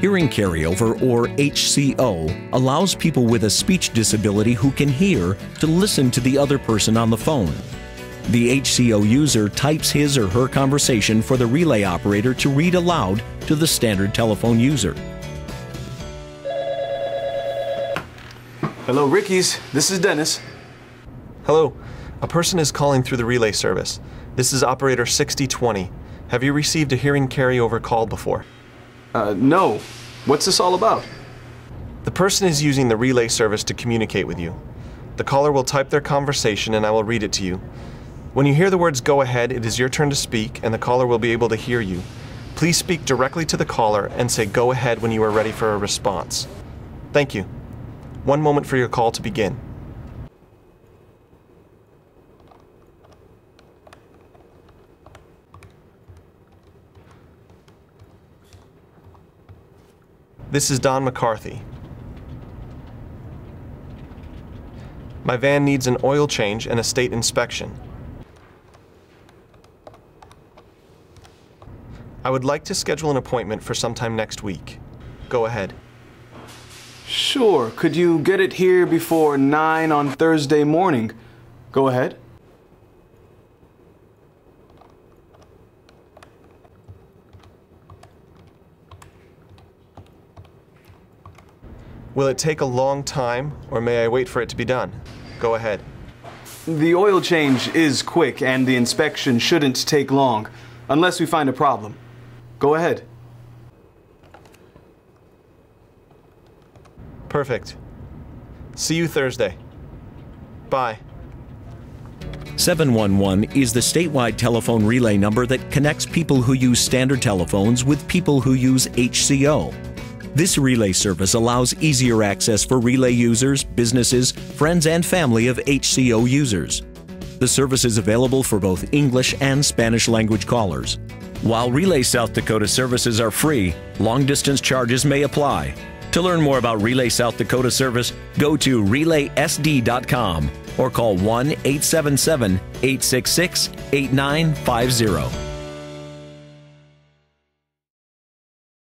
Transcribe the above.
Hearing carryover, or HCO, allows people with a speech disability who can hear to listen to the other person on the phone. The HCO user types his or her conversation for the relay operator to read aloud to the standard telephone user. Hello, Ricky's. This is Dennis. Hello. A person is calling through the relay service. This is operator 6020. Have you received a hearing carryover call before? Uh, no. What's this all about? The person is using the relay service to communicate with you. The caller will type their conversation and I will read it to you. When you hear the words go ahead, it is your turn to speak and the caller will be able to hear you. Please speak directly to the caller and say go ahead when you are ready for a response. Thank you. One moment for your call to begin. This is Don McCarthy. My van needs an oil change and a state inspection. I would like to schedule an appointment for sometime next week. Go ahead. Sure. Could you get it here before 9 on Thursday morning? Go ahead. Will it take a long time, or may I wait for it to be done? Go ahead. The oil change is quick and the inspection shouldn't take long, unless we find a problem. Go ahead. Perfect. See you Thursday. Bye. 711 is the statewide telephone relay number that connects people who use standard telephones with people who use HCO. This relay service allows easier access for relay users, businesses, friends, and family of HCO users. The service is available for both English and Spanish language callers. While Relay South Dakota services are free, long distance charges may apply. To learn more about Relay South Dakota service, go to relaysd.com or call 1 877 866 8950.